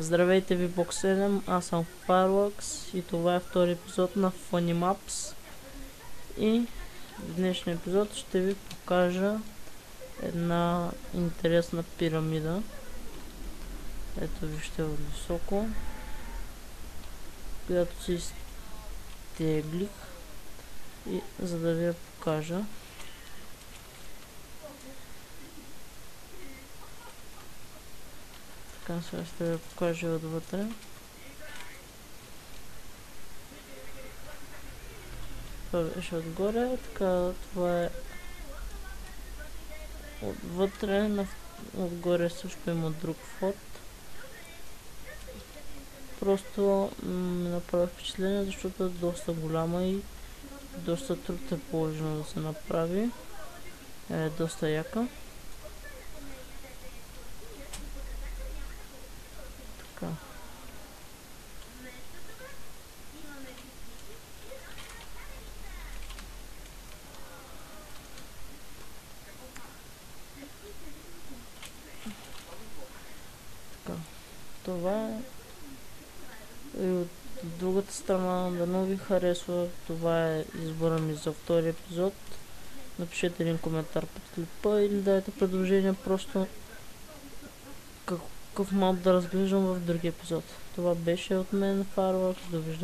Здравейте ви, Бог 7, аз съм Fireworks и това е втори епизод на Funny Maps. И в днешния епизод ще ви покажа една интересна пирамида. Ето вижте от високо, която си изтеглих и за да ви я покажа. Така сега ще ви покажа отвътре. Това отгоре, така това е отвътре, отгоре също има друг вход. Просто ми направи впечатление, защото е доста голяма и доста труд е положено да се направи. Е доста яка. Така. Това е и от другата страна, дано ви харесва. Това е избора ми за втори епизод. Напишете един коментар под клипа или дайте предложение просто какъв мап да разглеждам в други епизод. Това беше от мен Fireworks. Довиждане.